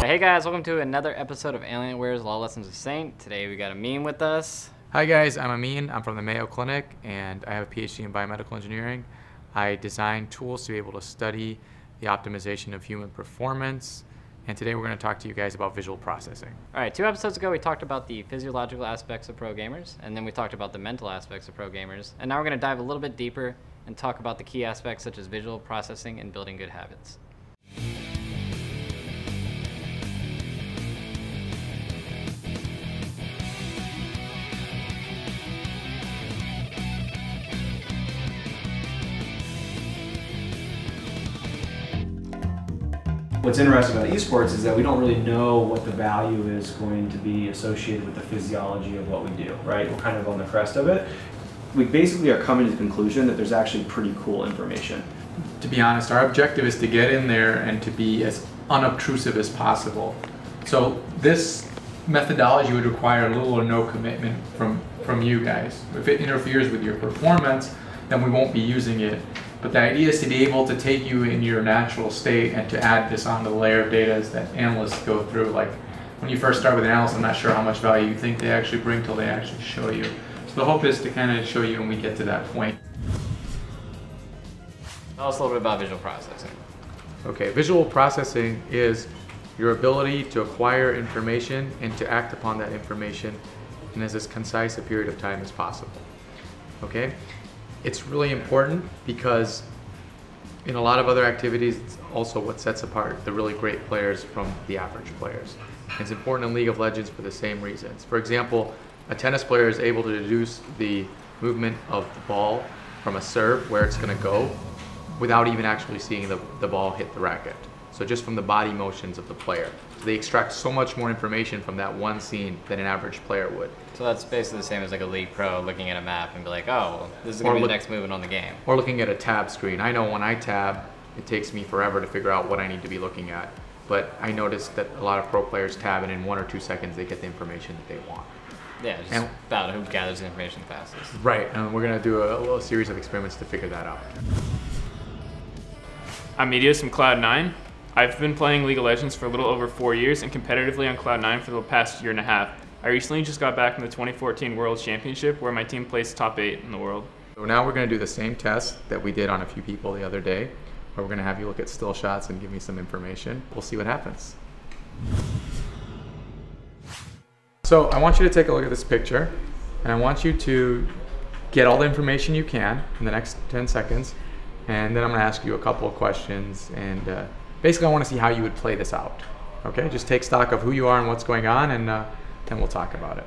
Hey guys, welcome to another episode of Alienware's LoL Lessons with Saint. Today we got Amin with us. Hi guys, I'm Amin. I'm from the Mayo Clinic and I have a PhD in biomedical engineering. I design tools to be able to study the optimization of human performance. And today we're going to talk to you guys about visual processing. All right, two episodes ago we talked about the physiological aspects of pro gamers, and then we talked about the mental aspects of pro gamers. And now we're going to dive a little bit deeper and talk about the key aspects such as visual processing and building good habits. What's interesting about esports is that we don't really know what the value is going to be associated with the physiology of what we do, right? We're kind of on the crest of it. We basically are coming to the conclusion that there's actually pretty cool information. To be honest, our objective is to get in there and to be as unobtrusive as possible. So this methodology would require little or no commitment from, from you guys. If it interferes with your performance, then we won't be using it. But the idea is to be able to take you in your natural state and to add this onto the layer of data that analysts go through. Like when you first start with an analyst, I'm not sure how much value you think they actually bring till they actually show you. So the hope is to kind of show you when we get to that point. Tell us a little bit about visual processing. Okay, visual processing is your ability to acquire information and to act upon that information in as concise a period of time as possible. Okay? It's really important because in a lot of other activities, it's also what sets apart the really great players from the average players. It's important in League of Legends for the same reasons. For example, a tennis player is able to deduce the movement of the ball from a serve, where it's going to go, without even actually seeing the, the ball hit the racket. So just from the body motions of the player. So they extract so much more information from that one scene than an average player would. So that's basically the same as like a league pro looking at a map and be like, oh, this is going to be look, the next movement on the game. Or looking at a tab screen. I know when I tab, it takes me forever to figure out what I need to be looking at. But I noticed that a lot of pro players tab and in one or two seconds they get the information that they want. Yeah, just and, about who gathers the information fastest. Right, and we're going to do a, a little series of experiments to figure that out. I'm Meteos from Cloud9. I've been playing League of Legends for a little over four years and competitively on Cloud9 for the past year and a half. I recently just got back from the 2014 World Championship where my team placed top eight in the world. So now we're going to do the same test that we did on a few people the other day, where we're going to have you look at still shots and give me some information. We'll see what happens. So I want you to take a look at this picture, and I want you to get all the information you can in the next 10 seconds, and then I'm going to ask you a couple of questions and uh, basically I want to see how you would play this out. Okay, just take stock of who you are and what's going on, and uh, then we'll talk about it.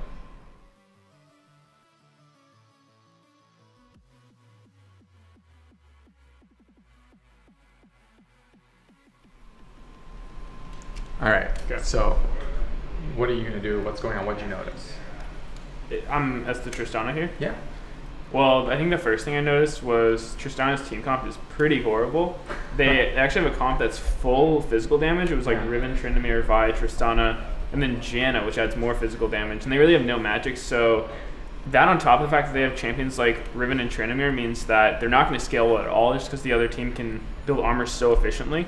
All right. Okay. So, what are you gonna do? What's going on? What did you notice? I'm as the Tristana here. Yeah. Well, I think the first thing I noticed was Tristana's team comp is pretty horrible. They actually have a comp that's full physical damage. It was like Riven, Tryndamere, Vi, Tristana, and then Janna, which adds more physical damage. And they really have no magic, so that on top of the fact that they have champions like Riven and Tryndamere means that they're not going to scale well at all just because the other team can build armor so efficiently.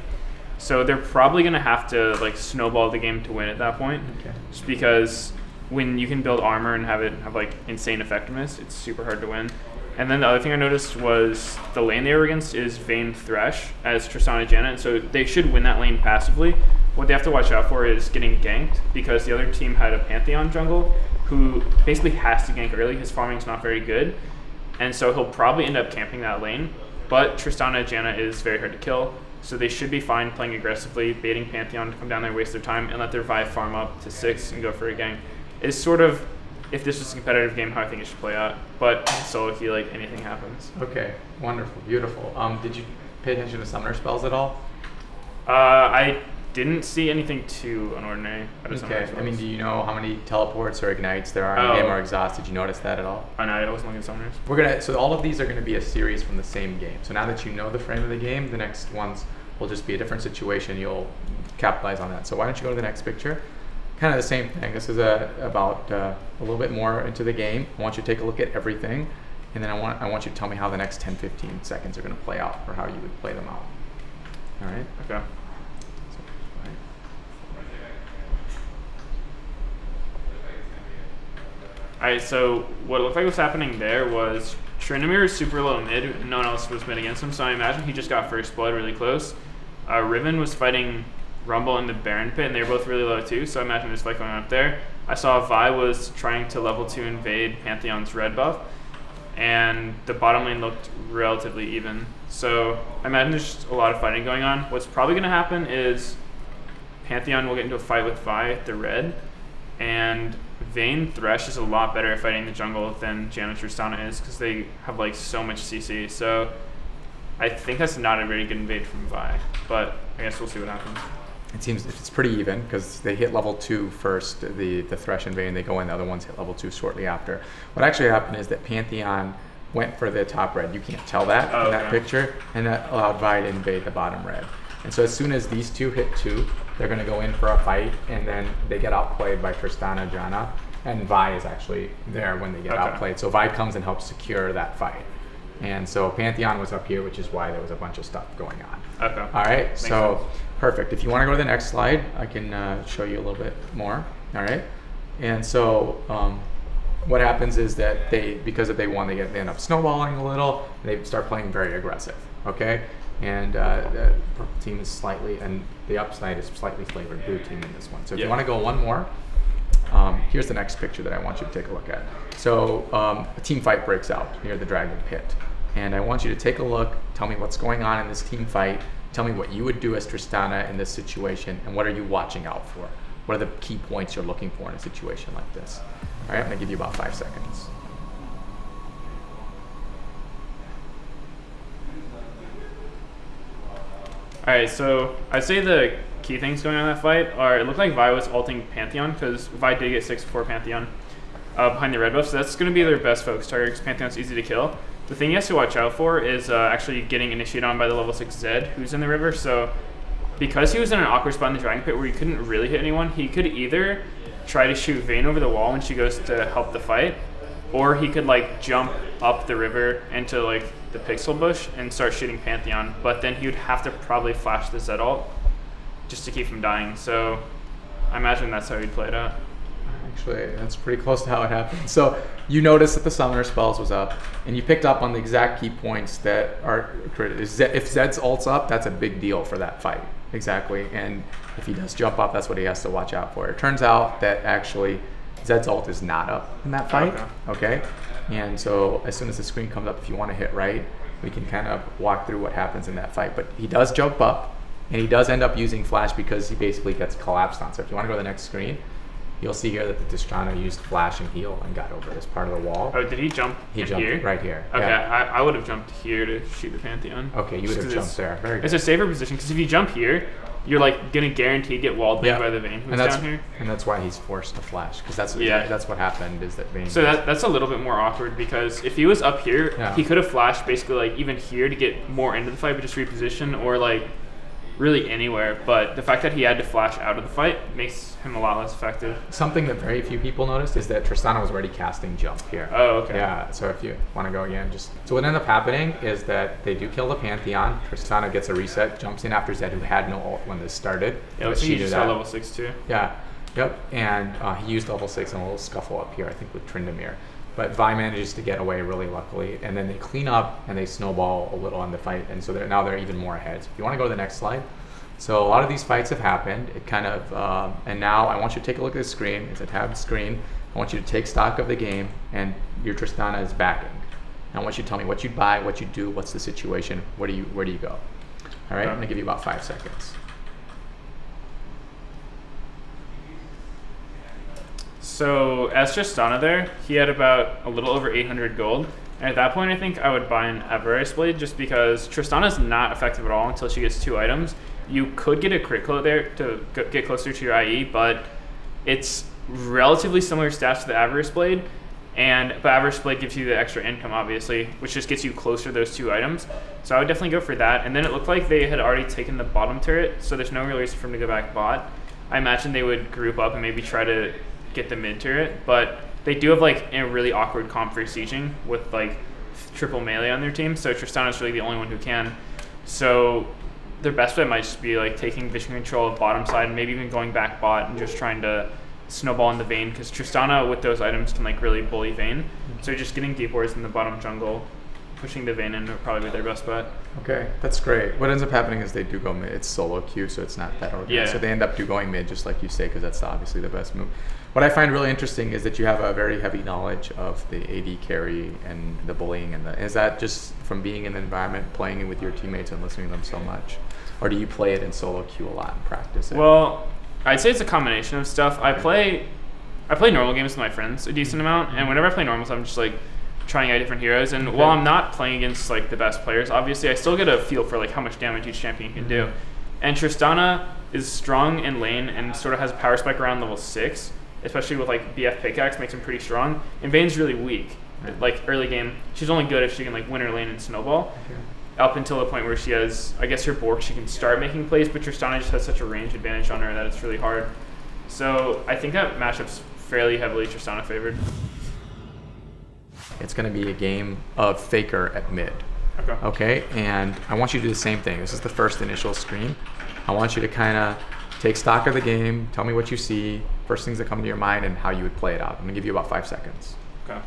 So they're probably going to have to like snowball the game to win at that point. Okay. Just because when you can build armor and have it have like insane effectiveness, it's super hard to win. And then the other thing I noticed was the lane they were against is Vayne Thresh as Tristana Janna, and so they should win that lane passively. What they have to watch out for is getting ganked because the other team had a Pantheon jungle who basically has to gank early. His farming's not very good, and so he'll probably end up camping that lane. But Tristana Janna is very hard to kill, so they should be fine playing aggressively, baiting Pantheon to come down there, waste their time, and let their Vi farm up to six and go for a gank is sort of if this was a competitive game, how I think it should play out. But solo queue, like anything happens. Okay, wonderful, beautiful. Um, did you pay attention to summoner spells at all? Uh, I didn't see anything too unordinary. Okay. I mean, do you know how many teleports or ignites there are in oh. the game or exhaust? Did you notice that at all? I know. I wasn't looking at summoners. We're gonna. So all of these are gonna be a series from the same game. So now that you know the frame of the game, the next ones will just be a different situation. You'll capitalize on that. So why don't you go to the next picture? kind of the same thing. This is a, about uh, a little bit more into the game. I want you to take a look at everything, and then I want, I want you to tell me how the next 10, 15 seconds are going to play out, or how you would play them out. All right. Okay. Alright, so what looked like was happening there was Tryndamere is super low mid, no one else was mid against him, so I imagine he just got first blood really close. Uh, Riven was fighting Rumble in the Baron pit, and they were both really low too, so I imagine there's fight going on up there. I saw Vi was trying to level 2 invade Pantheon's red buff, and the bottom lane looked relatively even. So I imagine there's just a lot of fighting going on. What's probably going to happen is Pantheon will get into a fight with Vi at the red, and Vayne Thresh is a lot better at fighting the jungle than Janna Tristana is because they have like so much CC. So I think that's not a very good invade from Vi, but I guess we'll see what happens. It seems it's pretty even because they hit level two first, the, the Thresh and Vayne, they go in, the other ones hit level two shortly after. What actually happened is that Pantheon went for the top red. You can't tell that Oh, in that okay. picture, and that allowed Vi to invade the bottom red. And so as soon as these two hit two, they're going to go in for a fight, and then they get outplayed by Tristana Janna, and Vi is actually there when they get Okay. outplayed. So Vi comes and helps secure that fight. And so Pantheon was up here, which is why there was a bunch of stuff going on. Okay. All right, Makes so sense. perfect. If you want to go to the next slide, I can uh, show you a little bit more. All right, and so um, what happens is that they, because if they won, they, get, they end up snowballing a little. And they start playing very aggressive. Okay, and uh, the purple team is slightly, and the upside is slightly flavored blue team in this one. So if you want to go one more, um, here's the next picture that I want you to take a look at. So um, a team fight breaks out near the Dragon Pit. And I want you to take a look, tell me what's going on in this team fight, tell me what you would do as Tristana in this situation, and what are you watching out for? What are the key points you're looking for in a situation like this? All right, I'm gonna give you about five seconds. Alright, so I'd say the key things going on in that fight are it looked like Vi was ulting Pantheon because Vi did get 6 4 Pantheon uh, behind the red buff, so that's going to be their best focus target because Pantheon's easy to kill. The thing he has to watch out for is uh, actually getting initiated on by the level 6 Zed who's in the river, so because he was in an awkward spot in the Dragon Pit where he couldn't really hit anyone, he could either try to shoot Vayne over the wall when she goes to help the fight, or he could like jump up the river into like the pixel bush and start shooting Pantheon. But then he would have to probably flash the Zed ult just to keep from dying. So I imagine that's how he'd play it out. Actually, that's pretty close to how it happened. So you noticed that the summoner spells was up, and you picked up on the exact key points that are critical. If Zed's ult's up, that's a big deal for that fight. Exactly, and if he does jump up, that's what he has to watch out for. It turns out that actually Zed's ult is not up in that fight. Okay, and so as soon as the screen comes up, if you want to hit right, we can kind of walk through what happens in that fight. But he does jump up, and he does end up using flash because he basically gets collapsed on. So if you want to go to the next screen, you'll see here that the Tristana used flash and heal and got over this part of the wall. Oh, did he jump he jumped here? right here. Okay, Yeah. I, I would have jumped here to shoot the Pantheon. Okay, you would have jumped there. Very good. It's a safer position because if you jump here, you're like gonna guarantee get walled Yeah. by the Vayne who's and that's down here. and that's why he's forced to flash because that's Yeah. that's what happened is that Vayne. So that, that's a little bit more awkward because if he was up here, Yeah. he could have flashed basically like even here to get more into the fight, but just reposition or like really anywhere. But the fact that he had to flash out of the fight makes him a lot less effective. Something that very few people noticed is that Tristana was already casting jump here. Oh, okay. Yeah, so if you want to go again, just so what ended up happening is that they do kill the Pantheon. Tristana gets a reset, jumps in after Zed, who had no ult when this started. Yeah, she he just saw level six too. Yeah, yep. And uh, he used level six and a little scuffle up here, I think, with Tryndamere. But Vi manages to get away really luckily, and then they clean up and they snowball a little on the fight, and so they're, now they're even more ahead. So if you want to go to the next slide. So a lot of these fights have happened. It kind of, um, and now I want you to take a look at the screen. It's a tabbed screen. I want you to take stock of the game, and your Tristana is backing. I want you to tell me what you'd buy, what you do, what's the situation, where do you, where do you go? All right, I'm gonna give you about five seconds. So as Tristana there, he had about a little over 800 gold. And at that point, I think I would buy an Avarice Blade just because Tristana's not effective at all until she gets two items. You could get a critical there to get closer to your IE, but it's relatively similar stats to the Avarice Blade. And but Avarice Blade gives you the extra income, obviously, which just gets you closer to those two items. So I would definitely go for that. And then it looked like they had already taken the bottom turret, so there's no real reason for them to go back bot. I imagine they would group up and maybe try to get the mid turret, but they do have like a really awkward comp for sieging with like triple melee on their team. So Tristana's really the only one who can. So their best bet might just be like taking vision control of bottom side and maybe even going back bot and just trying to snowball in the Vayne because Tristana with those items can like really bully Vayne. Mm-hmm. So just getting deep wards in the bottom jungle, pushing the Vayne in would probably be their best bet. Okay, that's great. What ends up happening is they do go mid. It's solo queue, so it's not that organized. Yeah. So they end up do going mid, just like you say, because that's obviously the best move. What I find really interesting is that you have a very heavy knowledge of the AD carry and the bullying, and the, is that just from being in the environment, playing it with your teammates and listening to them so much, or do you play it in solo queue a lot and practice it? Well, I'd say it's a combination of stuff. I play, I play normal games with my friends a decent amount, and whenever I play normals, I'm just like trying out different heroes. And while I'm not playing against like the best players, obviously, I still get a feel for like how much damage each champion can do. Mm-hmm. And Tristana is strong in lane and sort of has a power spike around level six, especially with like BF pickaxe makes him pretty strong. And Vayne's really weak. Like early game, she's only good if she can like win her lane and snowball up until the point where she has, I guess, her Bork, she can start making plays, but Tristana just has such a range advantage on her that it's really hard. So I think that matchup's fairly heavily Tristana favored. it's going to be a game of Faker at mid. Okay. Okay, and I want you to do the same thing. This is the first initial screen. I want you to kind of take stock of the game, tell me what you see, first things that come to your mind, and how you would play it out. I'm gonna give you about five seconds. Okay.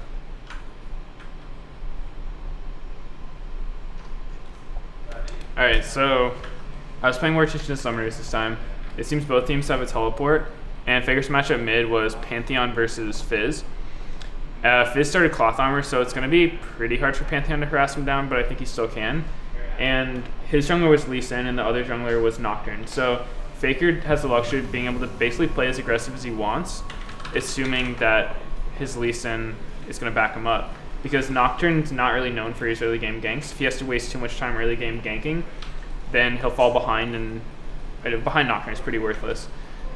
All right, so I was playing War Chicken Summoners this time. It seems both teams have a teleport, and Faker's matchup mid was Pantheon versus Fizz. Uh, Fizz started Cloth Armor, so it's going to be pretty hard for Pantheon to harass him down, but I think he still can. And his jungler was Lee Sin, and the other jungler was Nocturne. So Faker has the luxury of being able to basically play as aggressive as he wants, assuming that his Lee Sin is going to back him up. Because Nocturne's not really known for his early game ganks. If he has to waste too much time early game ganking, then he'll fall behind, and uh, behind Nocturne is pretty worthless.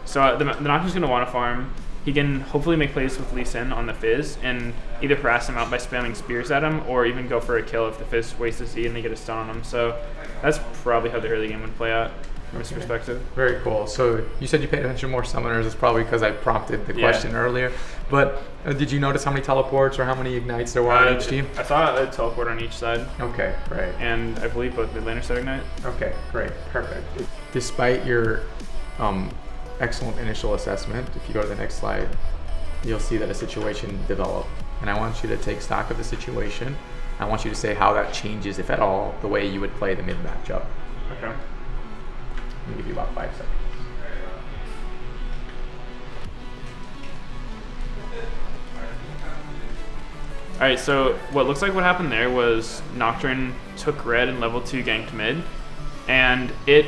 So uh, the, the Nocturne's going to want to farm. He can hopefully make plays with Lee Sin on the Fizz and either harass him out by spamming spears at him or even go for a kill if the Fizz wastes E and they get a stun on him. So that's probably how the early game would play out from his perspective. Very cool. So you said you paid attention to more summoners. It's probably because I prompted the Yeah. question earlier. But uh, did you notice how many teleports or how many ignites there were on Uh, each team? I saw a teleport on each side, Okay, great. and I believe both mid laners said ignite. Okay, great, perfect. Despite your um, excellent initial assessment, if you go to the next slide, you'll see that a situation developed. And I want you to take stock of the situation. I want you to say how that changes, if at all, the way you would play the mid matchup. Okay. Gonna give you about five seconds. All right, so what looks like what happened there was Nocturne took red and level two ganked mid, and it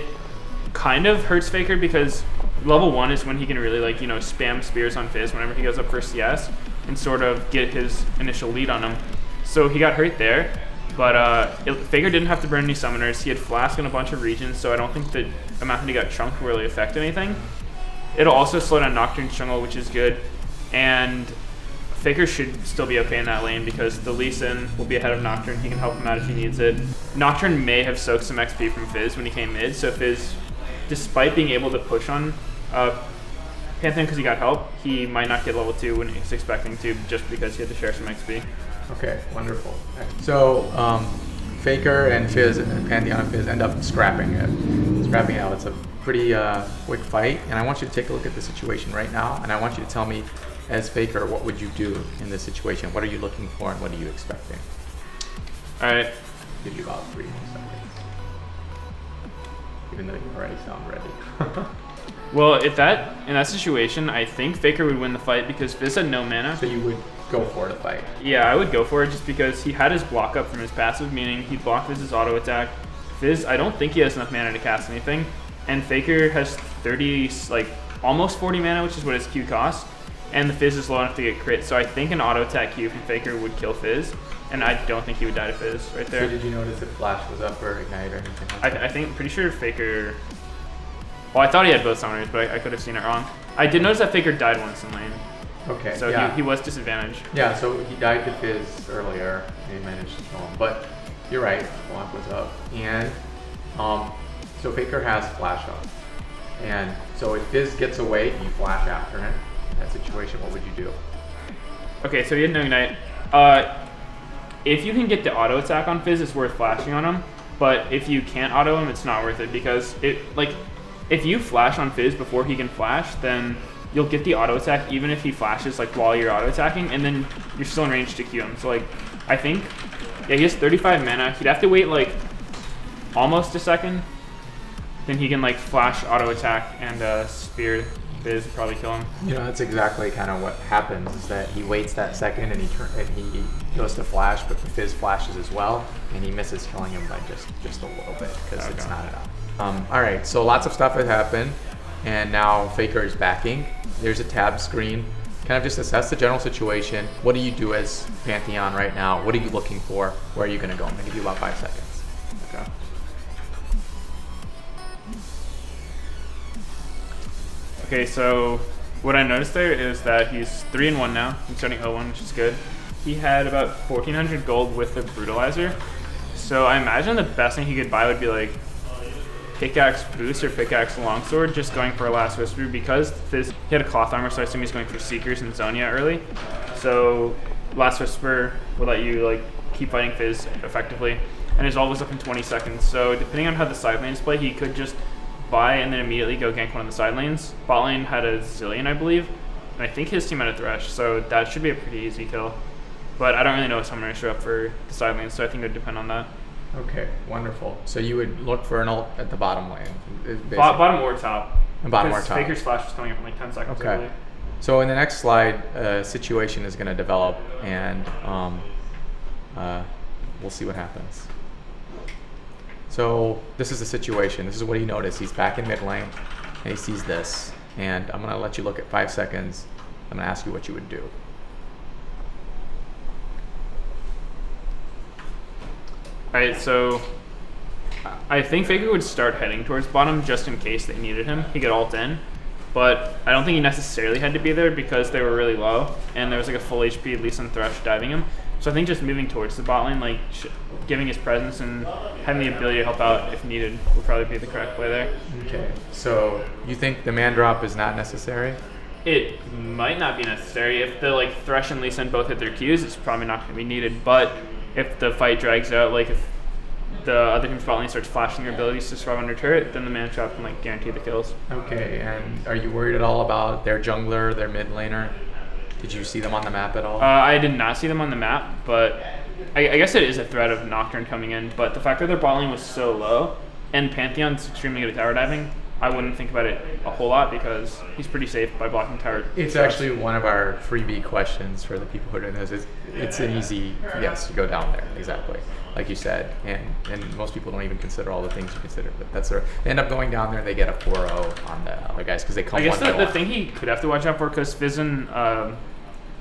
kind of hurts Faker because level one is when he can really like you know spam spears on Fizz whenever he goes up for CS and sort of get his initial lead on him. So he got hurt there, but uh, Faker didn't have to burn any summoners. He had flask in a bunch of regions, so I don't think the amount that he got chunked really affect anything. It'll also slow down Nocturne's jungle, which is good, and Faker should still be okay in that lane because the Lee Sin will be ahead of Nocturne. He can help him out if he needs it. Nocturne may have soaked some XP from Fizz when he came mid, so Fizz, despite being able to push on uh, Pantheon because he got help, he might not get level 2 when he's expecting to just because he had to share some XP. Okay, wonderful. So, um, Faker and Fizz, and Pantheon and Fizz end up scrapping it. Scrapping it out. It's a pretty uh, quick fight, and I want you to take a look at the situation right now, and I want you to tell me, as Faker, what would you do in this situation? What are you looking for, and what are you expecting? Alright, give you about three more seconds. Even though you already sound ready. well, if that in that situation, I think Faker would win the fight because Fizz had no mana. so you would go for the fight. Yeah, I would go for it just because he had his block up from his passive, meaning he blocked Fizz's auto attack. Fizz, I don't think he has enough mana to cast anything, and Faker has 30, like almost 40 mana, which is what his Q costs, and the Fizz is low enough to get crit. So I think an auto attack Q from Faker would kill Fizz, and I don't think he would die to Fizz right So there. did you notice if Flash was up or Ignite or anything like I, that? I think pretty sure Faker. Well, I thought he had both summoners, but I, I could have seen it wrong. I did notice that Faker died once in lane, okay, so yeah. he, he was disadvantaged. yeah, so he died to Fizz earlier he managed to kill him. But you're right, block was up. And um, so Faker has Flash up. And so if Fizz gets away, and you flash after him. In that situation, what would you do? Okay, so he had no ignite. Uh, if you can get the auto attack on Fizz, it's worth flashing on him. but if you can't auto him, it's not worth it because it like if you flash on Fizz before he can flash, then you'll get the auto attack even if he flashes like while you're auto attacking, and then you're still in range to Q him. So like, I think, yeah, he has 35 mana. He'd have to wait like almost a second, then he can like flash auto attack and uh, spear Fizz probably kill him. You know, that's exactly kind of what happens is that he waits that second and he turn, and he goes to flash, but the Fizz flashes as well, and he misses killing him by just just a little bit because it's not enough. Um, all right, so lots of stuff has happened, and now Faker is backing. There's a tab screen. Kind of just assess the general situation. What do you do as Pantheon right now? What are you looking for? Where are you going to go? I'm to give you about five seconds. Okay. Okay, so what I noticed there is that he's three and one now. He's starting 0-1, which is good. He had about 1,400 gold with the brutalizer. So I imagine the best thing he could buy would be like pickaxe boost or pickaxe longsword, just going for a last whisper because Fizz, he had a cloth armor, so I assume he's going for seekers and Zhonya early. So last whisper will let you like keep fighting Fizz effectively, and his ult was up in 20 seconds. So depending on how the side lanes play, he could just buy and then immediately go gank one of the side lanes. Bot lane had a Zilean, I believe, and I think his team had a Thresh, so that should be a pretty easy kill. But I don't really know if someone show up for the side lanes, so I think it would depend on that. Okay, wonderful. So you would look for an ult at the bottom lane. is Bo- basic- bottom or top. Bottom or top. Faker's flash is coming up in like 10 seconds. Okay. believe. So in the next slide, a situation is going to develop, and um, uh, we'll see what happens. So this is the situation. This is what he noticed. He's back in mid lane, and he sees this. And I'm going to let you look at five seconds. I'm going to ask you what you would do. Alright, so I think Faker would start heading towards bottom just in case they needed him. He could ult in. But I don't think he necessarily had to be there because they were really low and there was like a full HP Lee Sin Thresh diving him. So I think just moving towards the bot lane, like sh- giving his presence and having the ability to help out if needed would probably be the correct play there. Okay. So you think the man drop is not necessary? It might not be necessary. If the like Thresh and Lee Sin both hit their Qs, it's probably not going to be needed. But if the fight drags out, like if the other team's bot lane starts flashing their abilities to survive under turret, then the man trap can like guarantee the kills. Okay. And are you worried at all about their jungler, their mid laner? Did you see them on the map at all? Uh, I did not see them on the map, but I, I guess it is a threat of Nocturne coming in. But the fact that their bot lane was so low, and Pantheon's extremely good at tower diving, I wouldn't think about it a whole lot because he's pretty safe by blocking tower. It's traps. actually one of our freebie questions for the people who are doing this. It's, it's an easy yes, you go down there exactly, like you said, and and most people don't even consider all the things you consider, but that's their. They end up going down there, they get a 4-0 on the other guys because they come I guess one the, the thing he could have to watch out for because Fizz and um,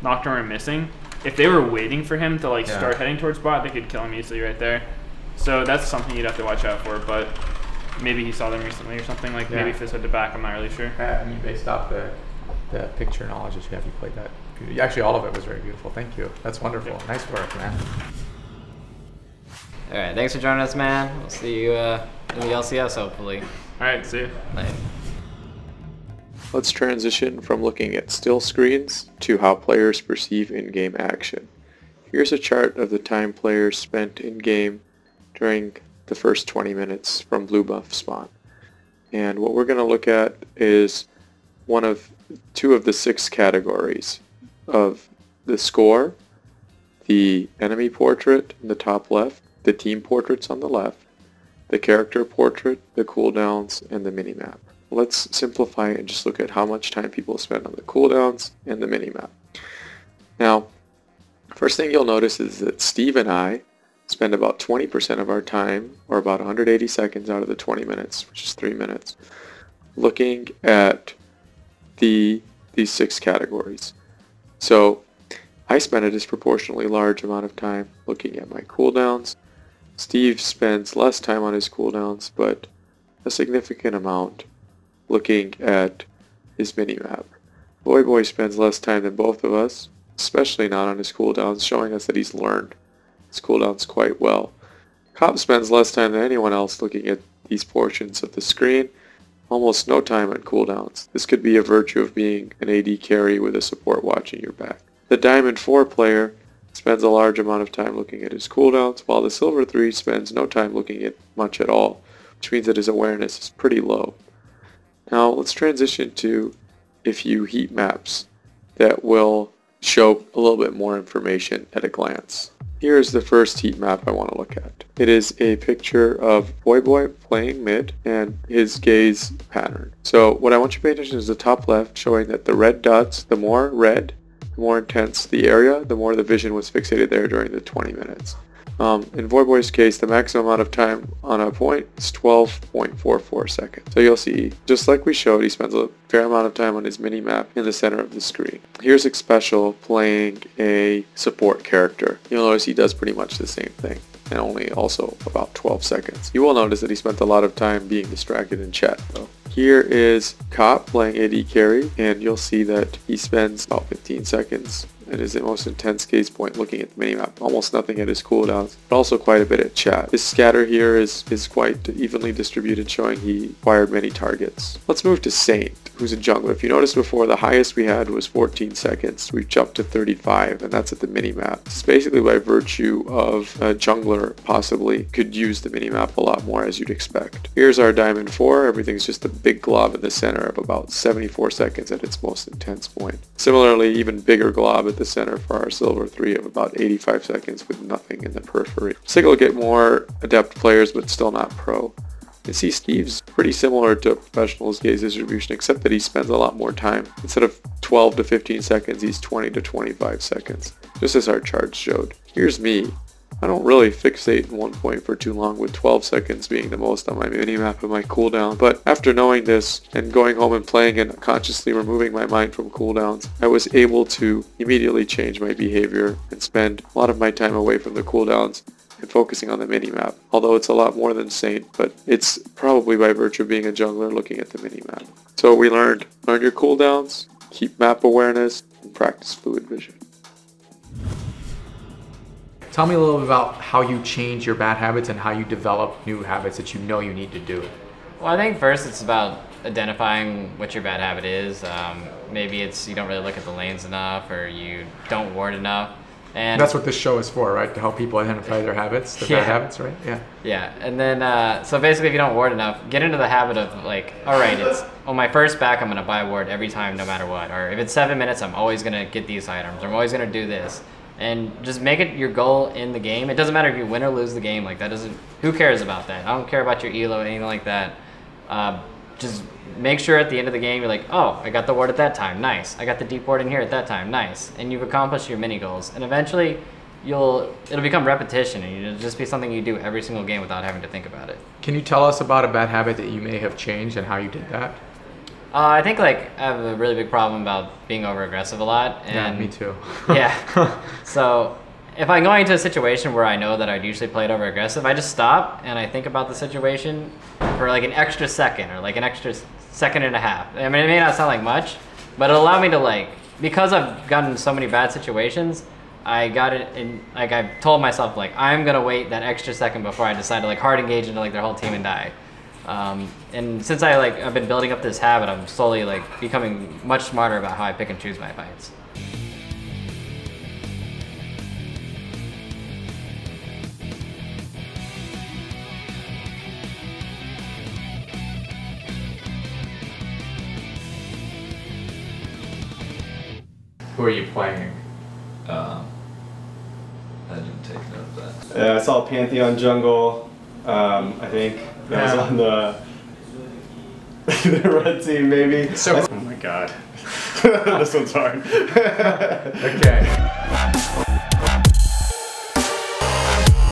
Nocturne are missing. If they were waiting for him to like Yeah. start heading towards bot, they could kill him easily right there. So that's something you'd have to watch out for. But maybe he saw them recently or something. Like Yeah. maybe Fizz had to back. I'm not really sure. Uh, I mean, based off the the picture knowledge that you have, you played that. Actually, all of it was very beautiful. Thank you. That's wonderful. Nice work, man. All right, thanks for joining us, man. We'll see you uh, in the LCS hopefully. All right, see you. Bye. Let's transition from looking at still screens to how players perceive in-game action. Here's a chart of the time players spent in-game during the first 20 minutes from blue buff spawn. And what we're going to look at is one of two of the six categories of the score, the enemy portrait in the top left, the team portraits on the left, the character portrait, the cooldowns, and the minimap. Let's simplify and just look at how much time people spend on the cooldowns and the minimap. Now, first thing you'll notice is that Steve and I spend about 20% of our time, or about 180 seconds out of the 20 minutes, which is 3 minutes, looking at the these six categories. So I spend a disproportionately large amount of time looking at my cooldowns. Steve spends less time on his cooldowns, but a significant amount looking at his minimap. Voyboy spends less time than both of us, especially not on his cooldowns, showing us that he's learned his cooldowns quite well. Cop spends less time than anyone else looking at these portions of the screen, almost no time on cooldowns. This could be a virtue of being an AD carry with a support watching your back. The Diamond 4 player spends a large amount of time looking at his cooldowns, while the Silver 3 spends no time looking at much at all, which means that his awareness is pretty low. Now let's transition to a few heat maps that will show a little bit more information at a glance. Here is the first heat map I want to look at. It is a picture of Voyboy playing mid and his gaze pattern. So what I want you to pay attention is the top left showing that the red dots, the more red, the more intense the area, the more the vision was fixated there during the 20 minutes. Um, in Voyboy's case, the maximum amount of time on a point is 12.44 seconds. So you'll see, just like we showed, he spends a fair amount of time on his mini-map in the center of the screen. Here's Xpecial playing a support character. You'll notice he does pretty much the same thing and only also about 12 seconds. You will notice that he spent a lot of time being distracted in chat though. Here is Cop playing AD carry and you'll see that he spends about 15 seconds at the most intense case point looking at the minimap. Almost nothing at his cooldowns, but also quite a bit at chat. His scatter here is, is quite evenly distributed, showing he acquired many targets. Let's move to Saint who's a jungler. If you noticed before, the highest we had was 14 seconds. We've jumped to 35, and that's at the minimap. It's basically by virtue of a jungler possibly could use the minimap a lot more as you'd expect. Here's our Diamond 4. Everything's just a big glob in the center of about 74 seconds at its most intense point. Similarly, even bigger glob at the center for our Silver 3 of about 85 seconds with nothing in the periphery. Sigil get more adept players, but still not pro. You see Steve's pretty similar to a Professional's gaze distribution except that he spends a lot more time. Instead of 12 to 15 seconds, he's 20 to 25 seconds, just as our chart showed. Here's me. I don't really fixate in one point for too long with 12 seconds being the most on my minimap of my cooldown, but after knowing this and going home and playing and consciously removing my mind from cooldowns, I was able to immediately change my behavior and spend a lot of my time away from the cooldowns and focusing on the mini-map. Although it's a lot more than Saint, but it's probably by virtue of being a jungler looking at the mini-map. So we learned, learn your cooldowns, keep map awareness, and practice fluid vision. Tell me a little bit about how you change your bad habits and how you develop new habits that you know you need to do. Well, I think first it's about identifying what your bad habit is. Um, maybe it's you don't really look at the lanes enough or you don't ward enough. And that's what this show is for, right? To help people identify their habits, their Yeah. bad habits, right? Yeah. Yeah, and then uh, so basically, if you don't ward enough, get into the habit of like, all right, it's on my first back, I'm gonna buy a ward every time, no matter what. Or if it's seven minutes, I'm always gonna get these items. Or I'm always gonna do this, and just make it your goal in the game. It doesn't matter if you win or lose the game. Like that doesn't. Who cares about that? I don't care about your elo or anything like that. Uh, just make sure at the end of the game you're like, oh, I got the ward at that time, nice. I got the deep ward in here at that time, nice. And you've accomplished your mini goals. And eventually, you'll it'll become repetition, and it'll just be something you do every single game without having to think about it. Can you tell us about a bad habit that you may have changed and how you did that? Uh, I think like I have a really big problem about being over aggressive a lot. And yeah, me too. yeah. So if I'm going into a situation where I know that I'd usually play it over aggressive, I just stop and I think about the situation for like an extra second or like an extra second and a half. I mean, it may not sound like much, but it'll allow me to like because I've gotten so many bad situations. I got it in like I've told myself like I'm gonna wait that extra second before I decide to like hard engage into like their whole team and die. Um, and since I like I've been building up this habit, I'm slowly like becoming much smarter about how I pick and choose my fights. Who are you playing? Um, I didn't take note of that. Uh, I saw Pantheon Jungle. Um, I think that was on the the red team, maybe. So- oh my god, this one's hard. Okay.